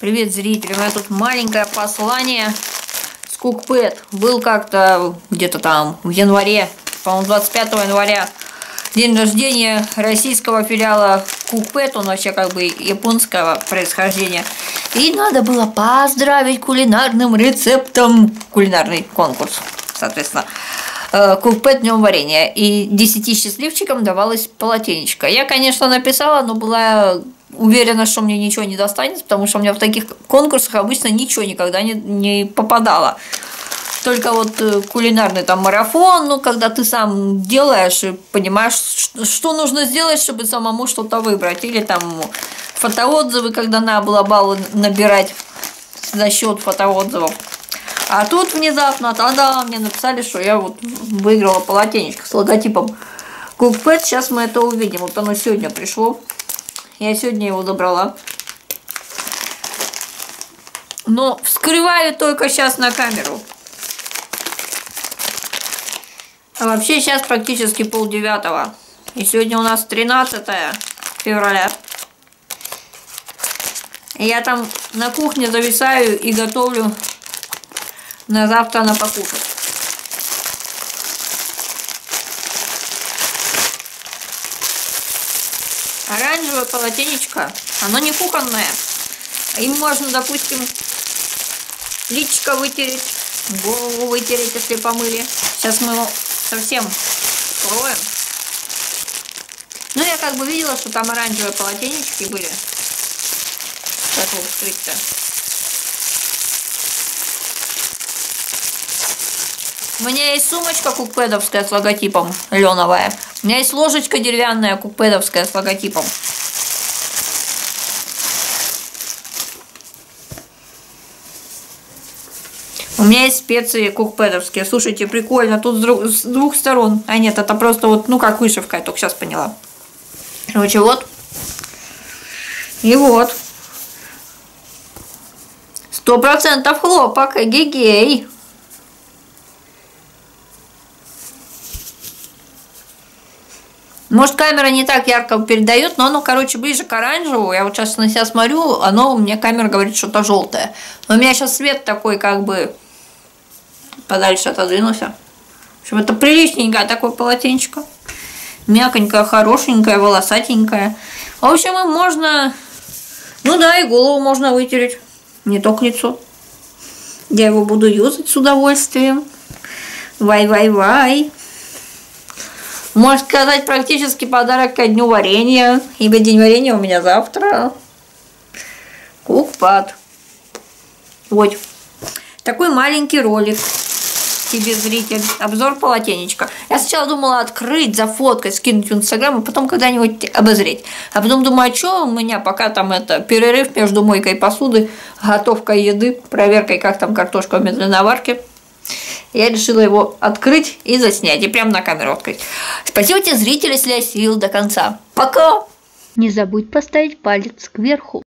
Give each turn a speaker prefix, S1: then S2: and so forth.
S1: Привет, зрители! У меня тут маленькое послание с Кукпэт. Был как-то где-то там в январе, по-моему, 25 января, день рождения российского филиала Кукпэт, он вообще как бы японского происхождения. И надо было поздравить кулинарным рецептом, кулинарный конкурс, соответственно. Кукпэт днем варенья. И 10 счастливчикам давалось полотенечко. Я, конечно, написала, но была уверена, что мне ничего не достанется, потому что у меня в таких конкурсах обычно ничего никогда не, не попадало. Только вот э, кулинарный там марафон, ну, когда ты сам делаешь и понимаешь, что нужно сделать, чтобы самому что-то выбрать. Или там фотоотзывы, когда надо было баллы набирать за счет фотоотзывов. А тут внезапно, тогда мне написали, что я вот выиграла полотенечко с логотипом Cookpad. Сейчас мы это увидим. Вот оно сегодня пришло. Я сегодня его забрала. Но вскрываю только сейчас на камеру. А вообще сейчас практически полдевятого. И сегодня у нас 13 февраля. Я там на кухне зависаю и готовлю на завтра на покушать. Оранжевое полотенечко, оно не кухонное. Им можно, допустим, личико вытереть, голову вытереть, если помыли. Сейчас мы его совсем скроем. Ну, я как бы видела, что там оранжевые полотенечки были. Как его вскрыть-то? У меня есть сумочка купедовская с логотипом, леновая. У меня есть ложечка деревянная купедовская с логотипом. У меня есть специи кукпедовские. Слушайте, прикольно. Тут с, друг, с двух сторон. А нет, это просто вот, ну как вышивка, я только сейчас поняла. Короче, вот. И вот. Сто процентов хлопок. Эгегей. Может, камера не так ярко передает, но оно, короче, ближе к оранжевому. Я вот сейчас на себя смотрю, оно, мне камера говорит, что-то желтое. Но у меня сейчас свет такой, как бы, подальше отодвинулся. В общем, это приличненькое такое полотенечко. Мяконькое, хорошенькое, волосатенькое. В общем, им можно... Ну да, и голову можно вытереть. Не только лицо. Я его буду юзать с удовольствием. Вай-вай-вай. Можно сказать, практически подарок ко дню варенья, ибо день варенья у меня завтра. Кукпад. Вот. Такой маленький ролик тебе, зритель. Обзор полотенечка. Я сначала думала открыть, зафоткать, скинуть в Инстаграм, а потом когда-нибудь обозреть. А потом думаю, а что у меня пока там это перерыв между мойкой посуды, готовкой еды, проверкой, как там картошка в медленной варке я решила его открыть и заснять, и прямо на камеру открыть. Спасибо тебе, зрители, если осилил до конца. Пока!
S2: Не забудь поставить палец кверху.